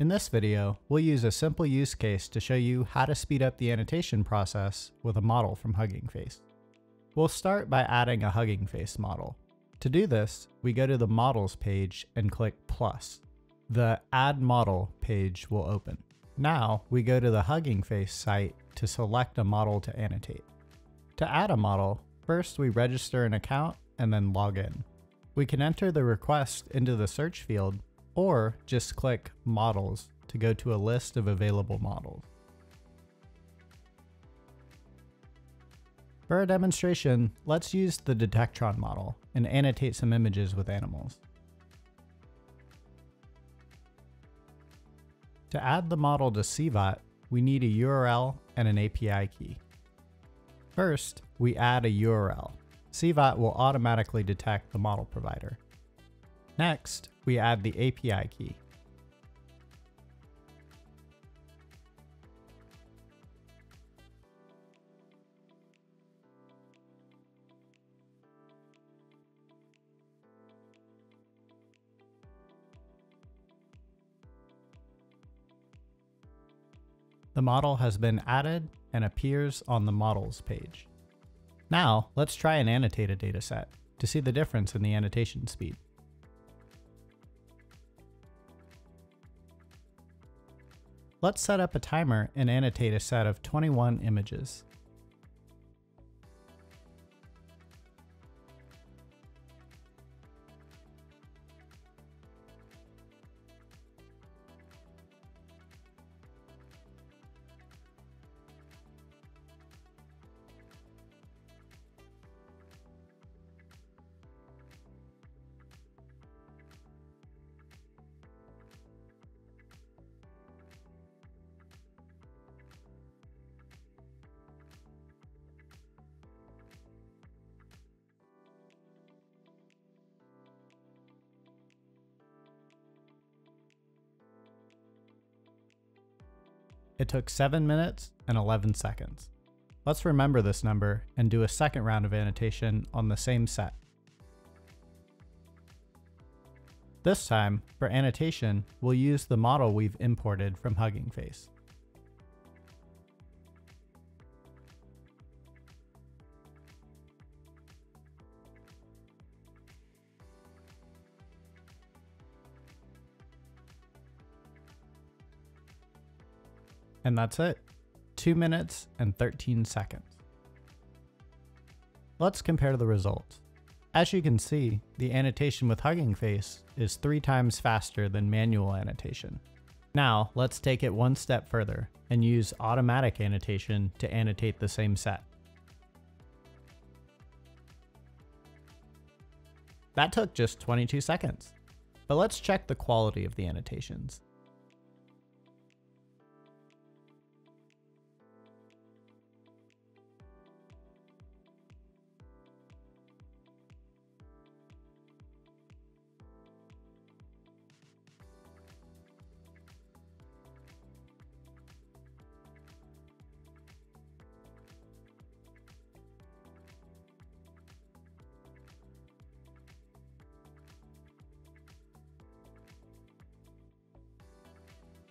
In this video, we'll use a simple use case to show you how to speed up the annotation process with a model from Hugging Face. We'll start by adding a Hugging Face model. To do this, we go to the Models page and click plus. The Add Model page will open. Now, we go to the Hugging Face site to select a model to annotate. To add a model, first we register an account and then log in. We can enter the request into the search field or just click Models to go to a list of available models. For our demonstration, let's use the Detectron model and annotate some images with animals. To add the model to CVAT, we need a URL and an API key. First, we add a URL. CVAT will automatically detect the model provider. Next, we add the API key. The model has been added and appears on the Models page. Now, let's try and annotate a dataset to see the difference in the annotation speed. Let's set up a timer and annotate a set of 21 images. It took 7 minutes and 11 seconds. Let's remember this number and do a second round of annotation on the same set. This time, for annotation, we'll use the model we've imported from Hugging Face. And that's it. 2 minutes and 13 seconds. Let's compare the results. As you can see, the annotation with Hugging Face is 3 times faster than manual annotation. Now, let's take it one step further and use automatic annotation to annotate the same set. That took just 22 seconds. But let's check the quality of the annotations.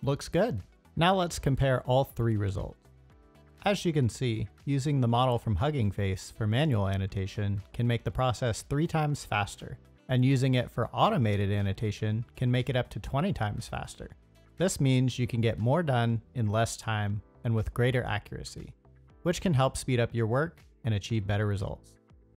Looks good. Now let's compare all three results. As you can see, using the model from Hugging Face for manual annotation can make the process three times faster, and using it for automated annotation can make it up to 20 times faster. This means you can get more done in less time and with greater accuracy, which can help speed up your work and achieve better results.